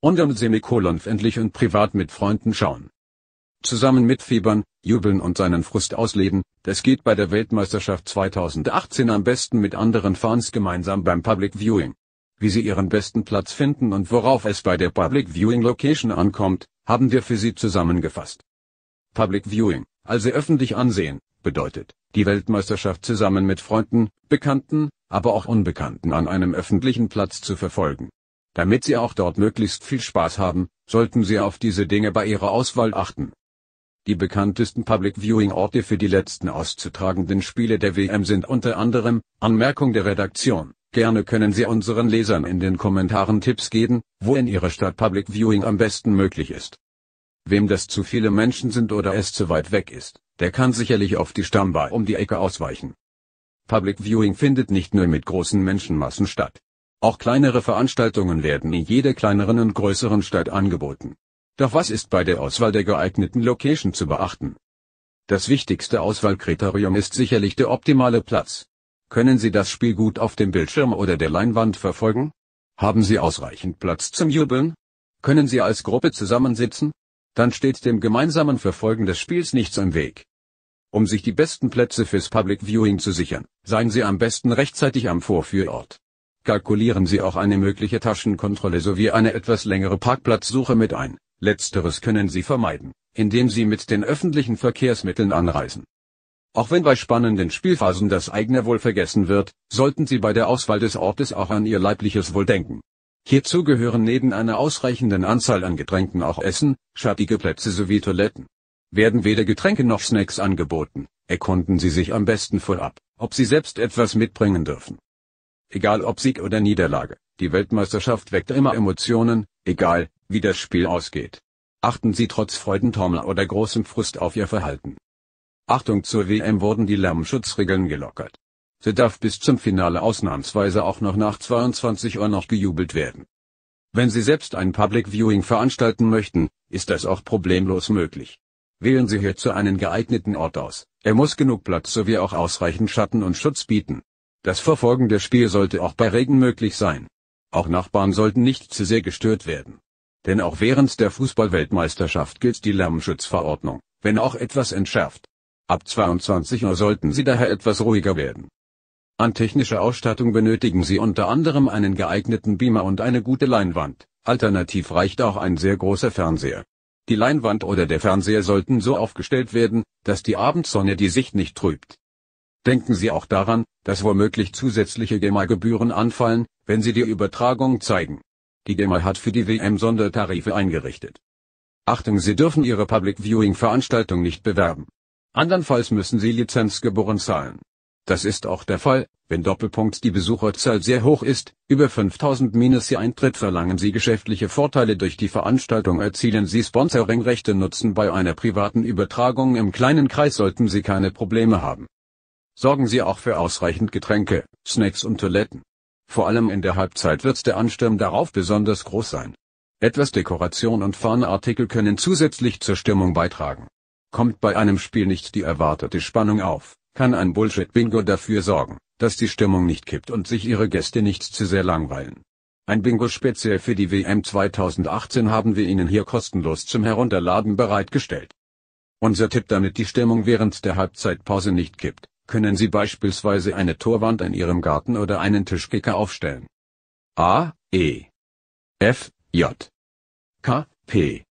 und dann Semikolon endlich und privat mit Freunden schauen. Zusammen mitfiebern, jubeln und seinen Frust ausleben, das geht bei der Weltmeisterschaft 2018 am besten mit anderen Fans gemeinsam beim Public Viewing. Wie Sie Ihren besten Platz finden und worauf es bei der Public Viewing Location ankommt, haben wir für Sie zusammengefasst. Public Viewing, also öffentlich ansehen, bedeutet, die Weltmeisterschaft zusammen mit Freunden, Bekannten, aber auch Unbekannten an einem öffentlichen Platz zu verfolgen. Damit Sie auch dort möglichst viel Spaß haben, sollten Sie auf diese Dinge bei Ihrer Auswahl achten. Die bekanntesten Public Viewing Orte für die letzten auszutragenden Spiele der WM sind unter anderem, Anmerkung der Redaktion, gerne können Sie unseren Lesern in den Kommentaren Tipps geben, wo in Ihrer Stadt Public Viewing am besten möglich ist. Wem das zu viele Menschen sind oder es zu weit weg ist, der kann sicherlich auf die Stammbar um die Ecke ausweichen. Public Viewing findet nicht nur mit großen Menschenmassen statt. Auch kleinere Veranstaltungen werden in jeder kleineren und größeren Stadt angeboten. Doch was ist bei der Auswahl der geeigneten Location zu beachten? Das wichtigste Auswahlkriterium ist sicherlich der optimale Platz. Können Sie das Spiel gut auf dem Bildschirm oder der Leinwand verfolgen? Haben Sie ausreichend Platz zum Jubeln? Können Sie als Gruppe zusammensitzen? Dann steht dem gemeinsamen Verfolgen des Spiels nichts im Weg. Um sich die besten Plätze fürs Public Viewing zu sichern, seien Sie am besten rechtzeitig am Vorführort kalkulieren Sie auch eine mögliche Taschenkontrolle sowie eine etwas längere Parkplatzsuche mit ein. Letzteres können Sie vermeiden, indem Sie mit den öffentlichen Verkehrsmitteln anreisen. Auch wenn bei spannenden Spielphasen das eigene Wohl vergessen wird, sollten Sie bei der Auswahl des Ortes auch an Ihr leibliches Wohl denken. Hierzu gehören neben einer ausreichenden Anzahl an Getränken auch Essen, schattige Plätze sowie Toiletten. Werden weder Getränke noch Snacks angeboten, erkunden Sie sich am besten vorab, ob Sie selbst etwas mitbringen dürfen. Egal ob Sieg oder Niederlage, die Weltmeisterschaft weckt immer Emotionen, egal, wie das Spiel ausgeht. Achten Sie trotz Freudentaumel oder großem Frust auf Ihr Verhalten. Achtung zur WM wurden die Lärmschutzregeln gelockert. So darf bis zum Finale ausnahmsweise auch noch nach 22 Uhr noch gejubelt werden. Wenn Sie selbst ein Public Viewing veranstalten möchten, ist das auch problemlos möglich. Wählen Sie hierzu einen geeigneten Ort aus. Er muss genug Platz sowie auch ausreichend Schatten und Schutz bieten. Das Verfolgen des Spiels sollte auch bei Regen möglich sein. Auch Nachbarn sollten nicht zu sehr gestört werden. Denn auch während der Fußballweltmeisterschaft gilt die Lärmschutzverordnung, wenn auch etwas entschärft. Ab 22 Uhr sollten Sie daher etwas ruhiger werden. An technischer Ausstattung benötigen Sie unter anderem einen geeigneten Beamer und eine gute Leinwand, alternativ reicht auch ein sehr großer Fernseher. Die Leinwand oder der Fernseher sollten so aufgestellt werden, dass die Abendsonne die Sicht nicht trübt. Denken Sie auch daran, dass womöglich zusätzliche GEMA-Gebühren anfallen, wenn Sie die Übertragung zeigen. Die GEMA hat für die WM Sondertarife eingerichtet. Achtung Sie dürfen Ihre Public Viewing Veranstaltung nicht bewerben. Andernfalls müssen Sie Lizenzgebühren zahlen. Das ist auch der Fall, wenn Doppelpunkt die Besucherzahl sehr hoch ist, über 5000 minus Ihr Eintritt verlangen Sie geschäftliche Vorteile durch die Veranstaltung erzielen Sie Sponsoringrechte nutzen bei einer privaten Übertragung im kleinen Kreis sollten Sie keine Probleme haben sorgen Sie auch für ausreichend Getränke, Snacks und Toiletten. Vor allem in der Halbzeit wird der Ansturm darauf besonders groß sein. Etwas Dekoration und Fahnenartikel können zusätzlich zur Stimmung beitragen. Kommt bei einem Spiel nicht die erwartete Spannung auf, kann ein Bullshit-Bingo dafür sorgen, dass die Stimmung nicht kippt und sich Ihre Gäste nicht zu sehr langweilen. Ein Bingo speziell für die WM 2018 haben wir Ihnen hier kostenlos zum Herunterladen bereitgestellt. Unser Tipp damit die Stimmung während der Halbzeitpause nicht kippt, können Sie beispielsweise eine Torwand in Ihrem Garten oder einen Tischkicker aufstellen. A, E, F, J, K, P